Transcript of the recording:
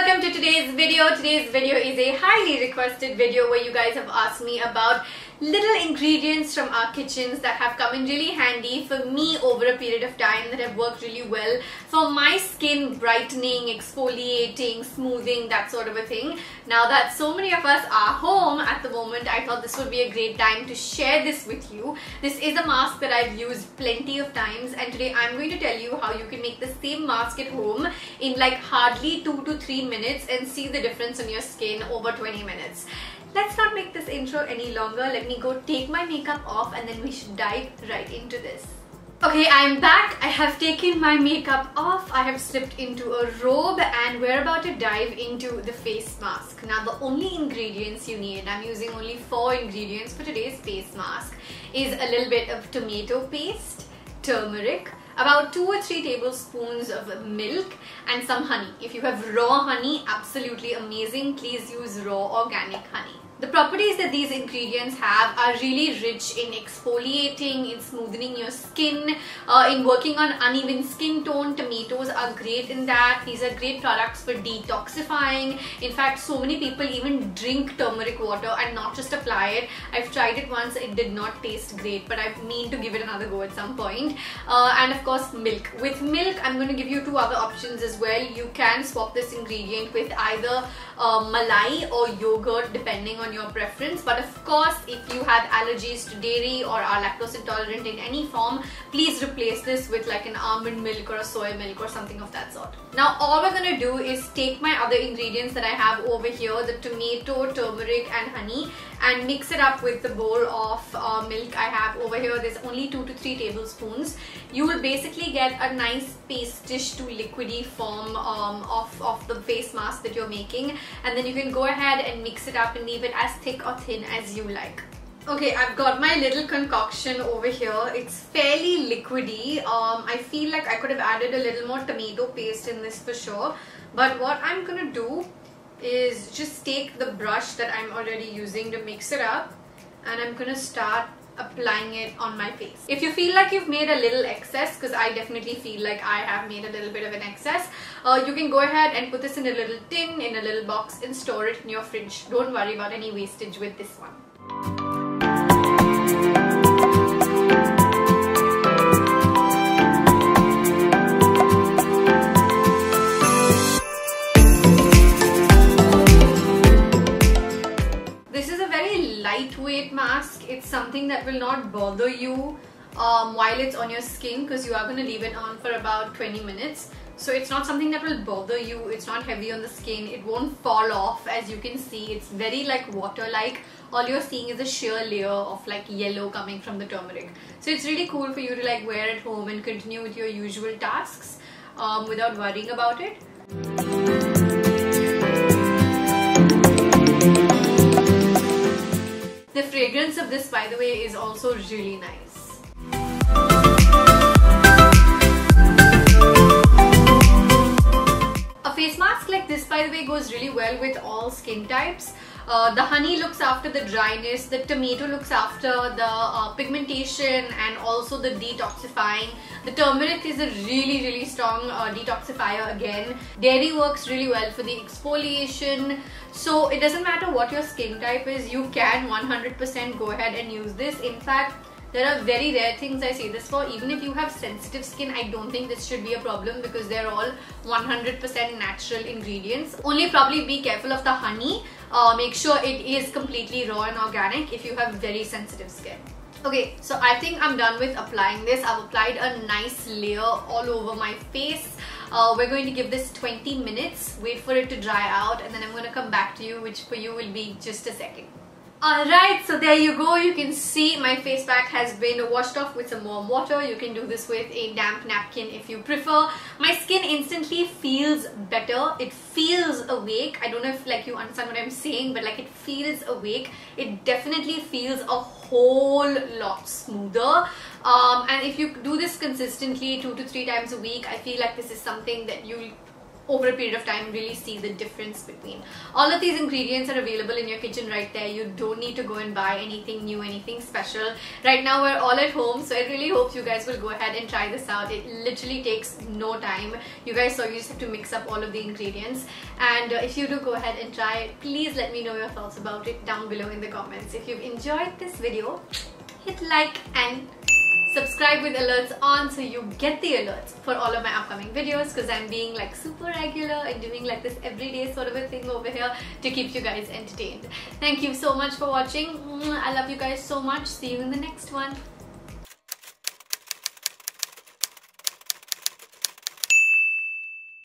welcome to today's video. Today's video is a highly requested video where you guys have asked me about little ingredients from our kitchens that have come in really handy for me over a period of time that have worked really well for my skin brightening, exfoliating, smoothing, that sort of a thing. Now that so many of us are home at the moment, I thought this would be a great time to share this with you. This is a mask that I've used plenty of times and today I'm going to tell you how you can make the same mask at home in like hardly 2 to 3 minutes and see the difference on your skin over 20 minutes let's not make this intro any longer. Let me go take my makeup off and then we should dive right into this. Okay, I'm back. I have taken my makeup off. I have slipped into a robe and we're about to dive into the face mask. Now, the only ingredients you need, I'm using only four ingredients for today's face mask, is a little bit of tomato paste, turmeric, about 2 or 3 tablespoons of milk and some honey. If you have raw honey, absolutely amazing. Please use raw organic honey. The properties that these ingredients have are really rich in exfoliating, in smoothing your skin, uh, in working on uneven skin tone. Tomatoes are great in that. These are great products for detoxifying. In fact, so many people even drink turmeric water and not just apply it. I've tried it once, it did not taste great, but I mean to give it another go at some point. Uh, and of course, milk. With milk, I'm going to give you two other options as well. You can swap this ingredient with either uh, malai or yogurt depending on your preference but of course if you have allergies to dairy or are lactose intolerant in any form please replace this with like an almond milk or a soy milk or something of that sort. Now all we're gonna do is take my other ingredients that I have over here the tomato, turmeric and honey and mix it up with the bowl of uh, milk I have over here. There's only 2 to 3 tablespoons. You will basically get a nice pastish to liquidy form um, of, of the face mask that you're making and then you can go ahead and mix it up and leave it as thick or thin as you like. Okay, I've got my little concoction over here. It's fairly liquidy. Um, I feel like I could have added a little more tomato paste in this for sure. But what I'm gonna do is just take the brush that I'm already using to mix it up and I'm gonna start applying it on my face. If you feel like you've made a little excess, because I definitely feel like I have made a little bit of an excess, uh, you can go ahead and put this in a little tin, in a little box and store it in your fridge. Don't worry about any wastage with this one. It's something that will not bother you um, while it's on your skin because you are going to leave it on for about 20 minutes. So it's not something that will bother you. It's not heavy on the skin. It won't fall off as you can see. It's very like water-like. All you're seeing is a sheer layer of like yellow coming from the turmeric. So it's really cool for you to like wear at home and continue with your usual tasks um, without worrying about it. This by the way is also really nice. A face mask like this by the way goes really well with all skin types. Uh, the honey looks after the dryness, the tomato looks after the uh, pigmentation and also the detoxifying. The turmeric is a really really strong uh, detoxifier again. Dairy works really well for the exfoliation. So it doesn't matter what your skin type is, you can 100% go ahead and use this. In fact, there are very rare things I say this for. Even if you have sensitive skin, I don't think this should be a problem because they're all 100% natural ingredients. Only probably be careful of the honey. Uh, make sure it is completely raw and organic if you have very sensitive skin. Okay, so I think I'm done with applying this. I've applied a nice layer all over my face. Uh, we're going to give this 20 minutes, wait for it to dry out and then I'm going to come back to you which for you will be just a second. Alright, so there you go. You can see my face pack has been washed off with some warm water. You can do this with a damp napkin if you prefer. My skin instantly feels better. It feels awake. I don't know if like you understand what I'm saying, but like it feels awake. It definitely feels a whole lot smoother. Um, and if you do this consistently two to three times a week, I feel like this is something that you'll over a period of time really see the difference between. All of these ingredients are available in your kitchen right there. You don't need to go and buy anything new anything special. Right now we're all at home so i really hope you guys will go ahead and try this out. It literally takes no time. You guys saw you just have to mix up all of the ingredients. And uh, if you do go ahead and try it please let me know your thoughts about it down below in the comments. If you've enjoyed this video hit like and subscribe with alerts on so you get the alerts for all of my upcoming videos because I'm being like super regular and doing like this everyday sort of a thing over here to keep you guys entertained. Thank you so much for watching. I love you guys so much. See you in the next one.